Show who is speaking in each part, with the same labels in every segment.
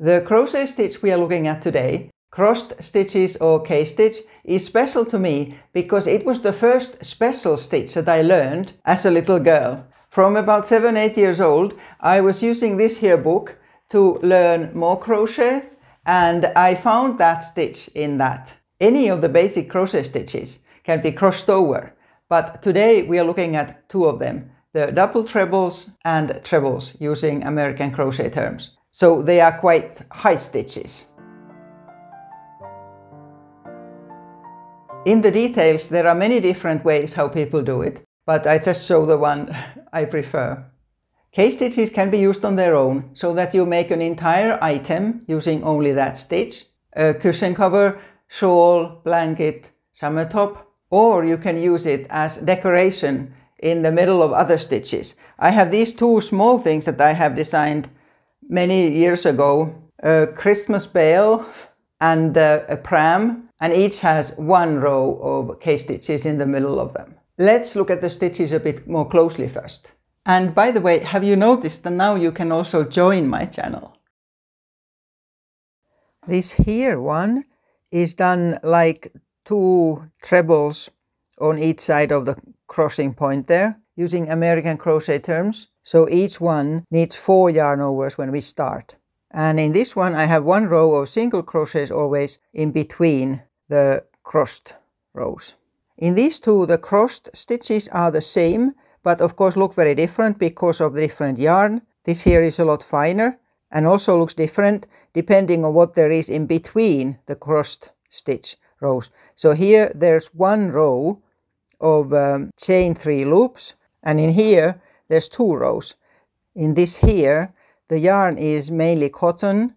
Speaker 1: The crochet stitch we are looking at today, crossed stitches or K-stitch, is special to me because it was the first special stitch that I learned as a little girl. From about 7-8 years old, I was using this here book to learn more crochet and I found that stitch in that. Any of the basic crochet stitches can be crossed over, but today we are looking at two of them, the double trebles and trebles using American crochet terms. So they are quite high stitches. In the details there are many different ways how people do it, but I just show the one I prefer. K-stitches can be used on their own so that you make an entire item using only that stitch, a cushion cover, shawl, blanket, summer top, or you can use it as decoration in the middle of other stitches. I have these two small things that I have designed many years ago, a Christmas bale and uh, a pram, and each has one row of K-stitches in the middle of them. Let's look at the stitches a bit more closely first. And by the way, have you noticed that now you can also join my channel? This here one is done like two trebles on each side of the crossing point there using American crochet terms. So each one needs four yarn overs when we start. And in this one I have one row of single crochets always in between the crossed rows. In these two the crossed stitches are the same but of course look very different because of the different yarn. This here is a lot finer and also looks different depending on what there is in between the crossed stitch rows. So here there's one row of um, chain three loops and in here there's two rows. In this here the yarn is mainly cotton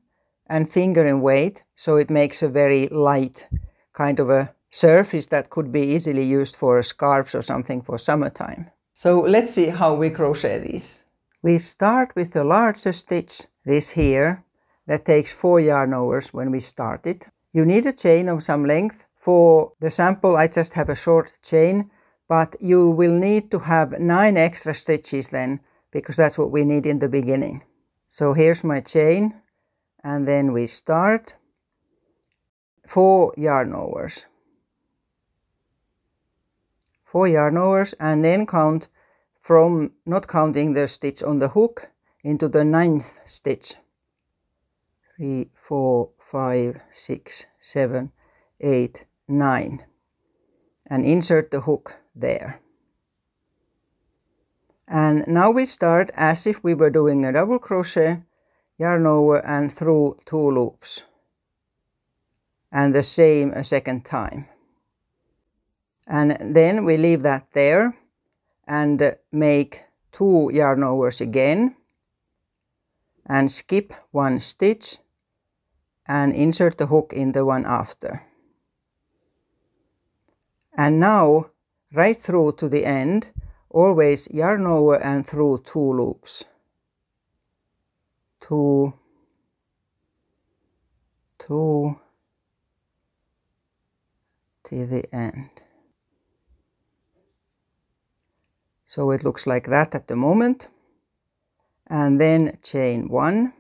Speaker 1: and fingering weight so it makes a very light kind of a surface that could be easily used for scarves or something for summertime. So let's see how we crochet these. We start with the larger stitch, this here, that takes four yarn overs when we start it. You need a chain of some length. For the sample I just have a short chain, but you will need to have nine extra stitches then, because that's what we need in the beginning. So here's my chain, and then we start four yarn overs four yarn overs and then count from not counting the stitch on the hook into the ninth stitch. Three, four, five, six, seven, eight, nine. And insert the hook there. And now we start as if we were doing a double crochet, yarn over and through two loops. And the same a second time and then we leave that there and make two yarn overs again and skip one stitch and insert the hook in the one after. And now right through to the end always yarn over and through two loops. Two, two, to the end. So it looks like that at the moment. And then chain one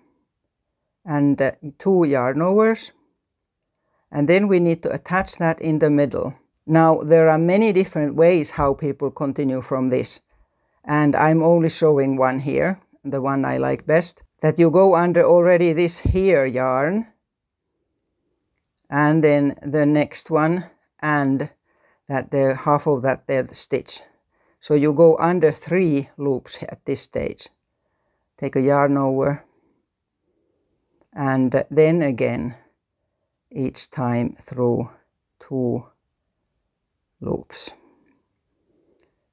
Speaker 1: and uh, two yarn overs. And then we need to attach that in the middle. Now there are many different ways how people continue from this. And I'm only showing one here, the one I like best. That you go under already this here yarn. And then the next one and that the half of that there stitch so you go under three loops at this stage. Take a yarn over and then again each time through two loops.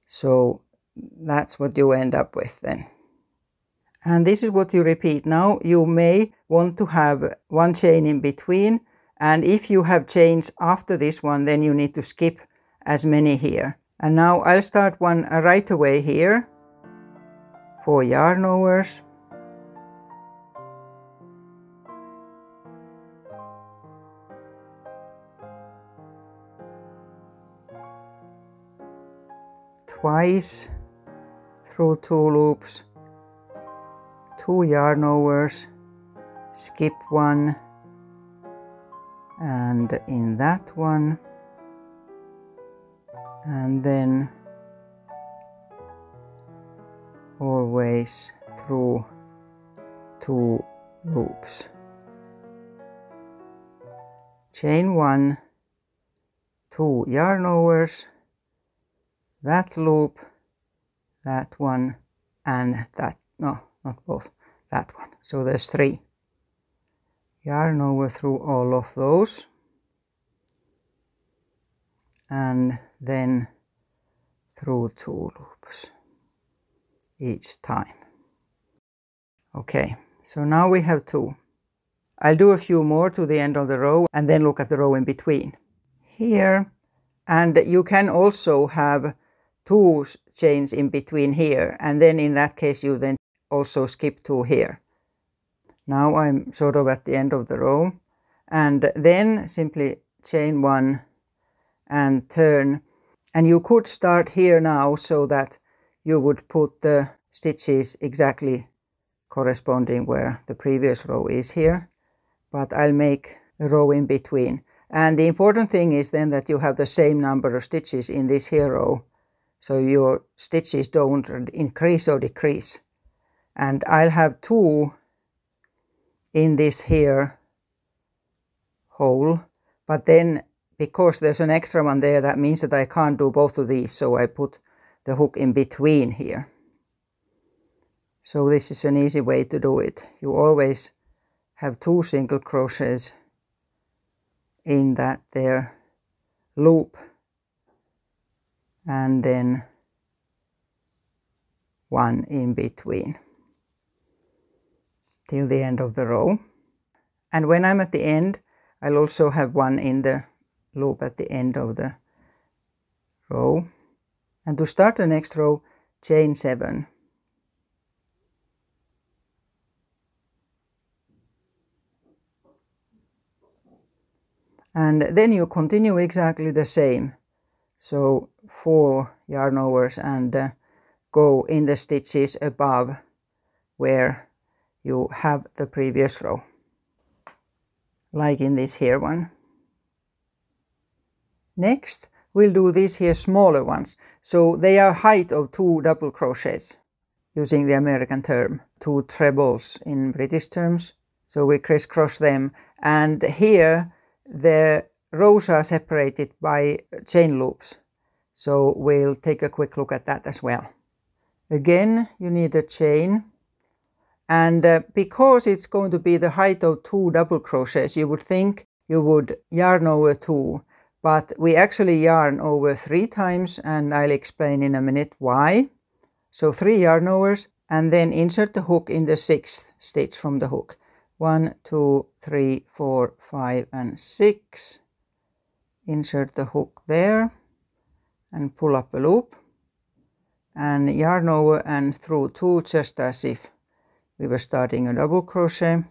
Speaker 1: So that's what you end up with then. And this is what you repeat. Now you may want to have one chain in between and if you have chains after this one then you need to skip as many here. And now I'll start one right away here. Four yarn overs. Twice through two loops, two yarn overs, skip one and in that one and then always through two loops. Chain one two yarn overs that loop that one and that no not both that one so there's three yarn over through all of those and then through two loops each time. Okay, so now we have two. I'll do a few more to the end of the row and then look at the row in between. Here, and you can also have two chains in between here and then in that case you then also skip two here. Now I'm sort of at the end of the row. And then simply chain one and turn. And you could start here now so that you would put the stitches exactly corresponding where the previous row is here. But I'll make a row in between. And the important thing is then that you have the same number of stitches in this here row so your stitches don't increase or decrease. And I'll have two in this here hole. But then because there's an extra one there that means that I can't do both of these. So I put the hook in between here. So this is an easy way to do it. You always have two single crochets in that there loop and then one in between till the end of the row. And when I'm at the end, I'll also have one in the loop at the end of the row. And to start the next row, chain 7. And then you continue exactly the same. So 4 yarn overs and uh, go in the stitches above where you have the previous row like in this here one. Next we'll do these here smaller ones. So they are height of two double crochets using the American term, two trebles in British terms. So we crisscross them and here the rows are separated by chain loops. So we'll take a quick look at that as well. Again you need a chain and uh, because it's going to be the height of two double crochets, you would think you would yarn over two, but we actually yarn over three times and I'll explain in a minute why. So three yarn overs and then insert the hook in the sixth stitch from the hook. One, two, three, four, five and six. Insert the hook there and pull up a loop and yarn over and through two just as if we were starting a double crochet.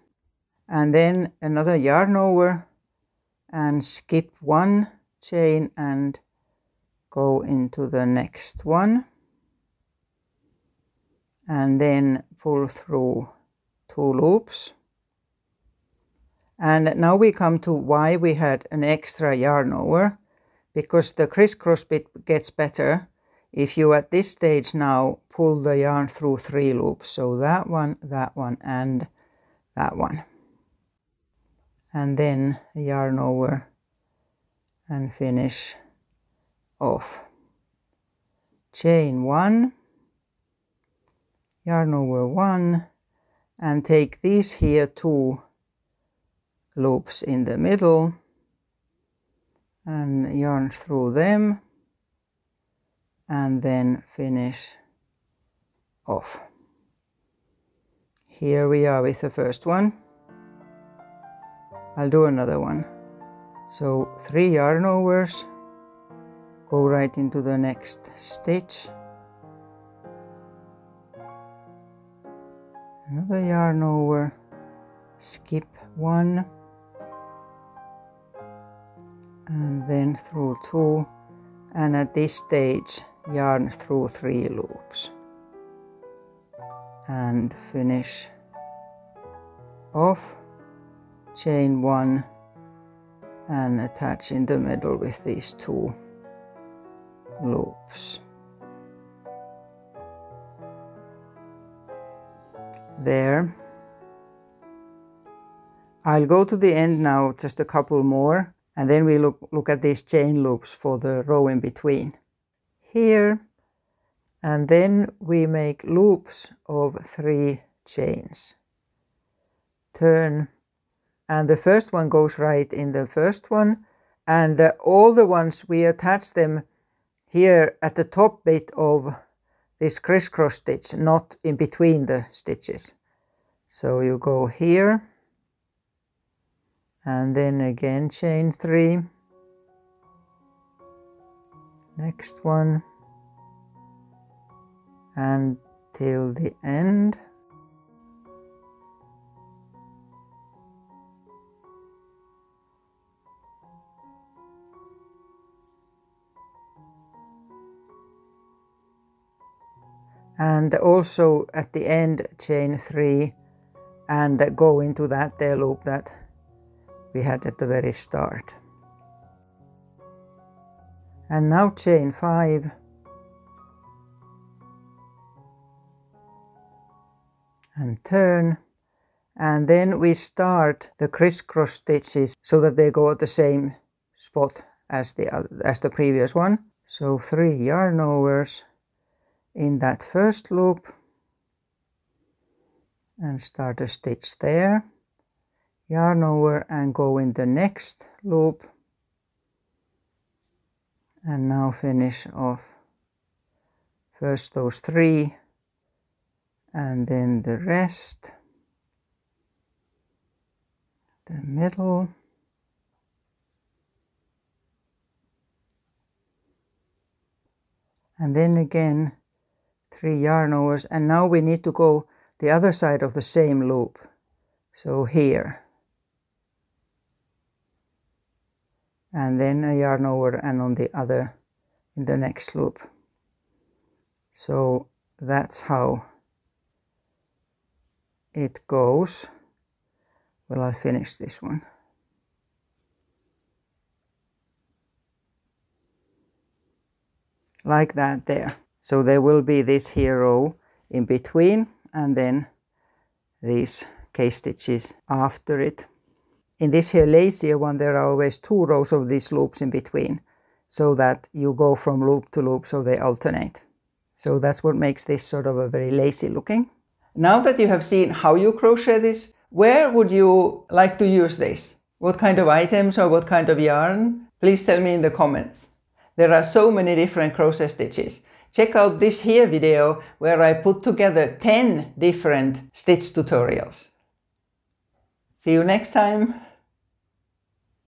Speaker 1: And then another yarn over and skip one chain and go into the next one. And then pull through two loops and now we come to why we had an extra yarn over because the crisscross bit gets better if you at this stage now pull the yarn through three loops, so that one, that one, and that one. And then yarn over and finish off. Chain one, yarn over one, and take these here two loops in the middle and yarn through them and then finish off. Here we are with the first one. I'll do another one. So three yarn overs, go right into the next stitch. Another yarn over, skip one, and then through two, and at this stage yarn through three loops and finish off chain one and attach in the middle with these two loops. There. I'll go to the end now, just a couple more, and then we look, look at these chain loops for the row in between. Here, and then we make loops of three chains. Turn, and the first one goes right in the first one, and uh, all the ones we attach them here at the top bit of this crisscross stitch, not in between the stitches. So you go here, and then again chain three. Next one. Until the end. And also at the end chain three. And go into that tail loop that we had at the very start. And now chain 5 and turn and then we start the crisscross stitches so that they go at the same spot as the as the previous one. So three yarn overs in that first loop and start a stitch there yarn over and go in the next loop. And now finish off first those three and then the rest. The middle. And then again three yarn overs. And now we need to go the other side of the same loop. So here and then a yarn over and on the other in the next loop. So that's how it goes. Well, I finish this one. Like that there. So there will be this here row in between and then these K-stitches after it. In this here lazier one, there are always two rows of these loops in between, so that you go from loop to loop so they alternate. So that's what makes this sort of a very lazy looking. Now that you have seen how you crochet this, where would you like to use this? What kind of items or what kind of yarn? Please tell me in the comments. There are so many different crochet stitches. Check out this here video where I put together 10 different stitch tutorials. See you next time!